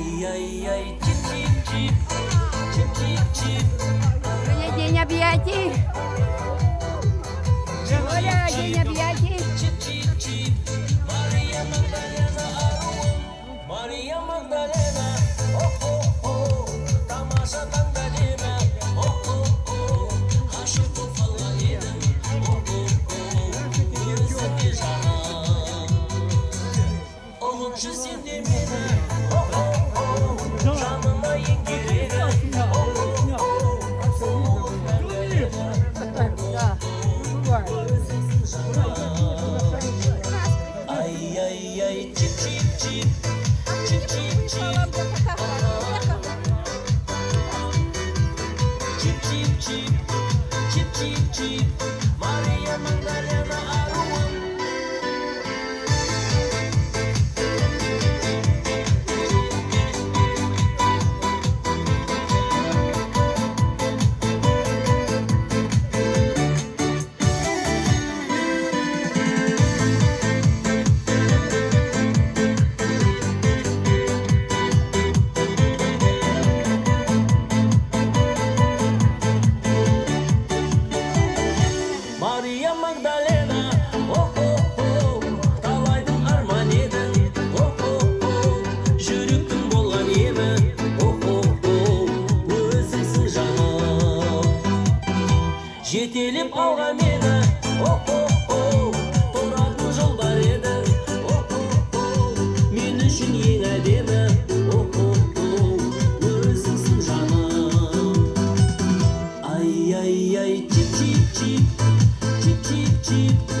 Ay ay ay çip çip çip Çip çip çip Belediye biati Hola Belediye biati Çip çip çip Maria Magdalena Maria Magdalena Oh oh oh Tamaşa tandalime Oh oh oh Haşık ufala yedim Oh oh oh Yürüsün bir cana Olumsuz indimine Oh 哎呀呀呀！жетелеп алға мені о о о торатын жол бар еді. О о о мен үшін ең әдемі. О о о өзіңсің жаным. Ай ай ай чип чип чип. Чип чип чип.